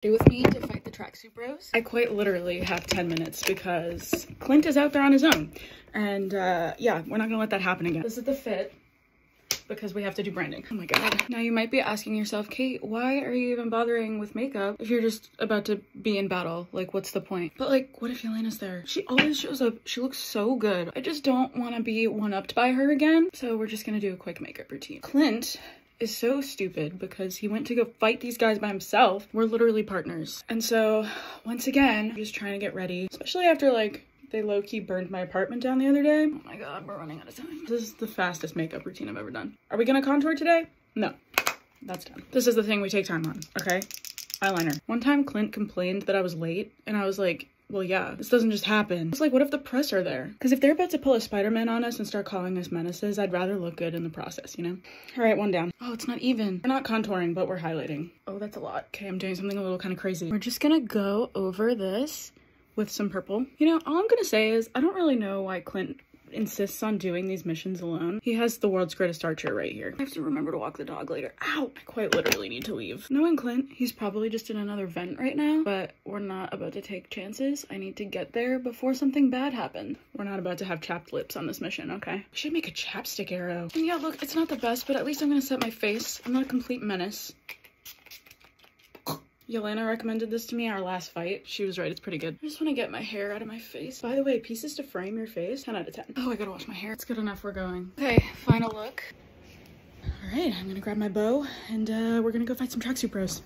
Stay with me to fight the tracksuit bros. I quite literally have 10 minutes because Clint is out there on his own. And uh, yeah, we're not gonna let that happen again. This is the fit because we have to do branding. Oh my god. Now you might be asking yourself, Kate, why are you even bothering with makeup if you're just about to be in battle? Like, what's the point? But like, what if Yelena's there? She always shows up. She looks so good. I just don't want to be one-upped by her again. So we're just gonna do a quick makeup routine. Clint is so stupid because he went to go fight these guys by himself. We're literally partners. And so once again, I'm just trying to get ready, especially after like they low-key burned my apartment down the other day. Oh my god, we're running out of time. This is the fastest makeup routine I've ever done. Are we gonna contour today? No, that's done. This is the thing we take time on, okay? Eyeliner. One time Clint complained that I was late and I was like, well, yeah, this doesn't just happen. It's like, what if the press are there? Because if they're about to pull a Spider-Man on us and start calling us menaces, I'd rather look good in the process, you know? All right, one down. Oh, it's not even. We're not contouring, but we're highlighting. Oh, that's a lot. Okay, I'm doing something a little kind of crazy. We're just gonna go over this with some purple. You know, all I'm gonna say is I don't really know why Clint insists on doing these missions alone. He has the world's greatest archer right here. I have to remember to walk the dog later. Ow! I quite literally need to leave. Knowing Clint, he's probably just in another vent right now, but we're not about to take chances. I need to get there before something bad happens. We're not about to have chapped lips on this mission, okay? I should make a chapstick arrow. And yeah, look, it's not the best, but at least I'm gonna set my face. I'm not a complete menace. Yelena recommended this to me our last fight. She was right, it's pretty good. I just want to get my hair out of my face. By the way, pieces to frame your face, 10 out of 10. Oh, I gotta wash my hair. It's good enough, we're going. Okay, final look. All right, I'm gonna grab my bow and uh, we're gonna go fight some tracksuit bros.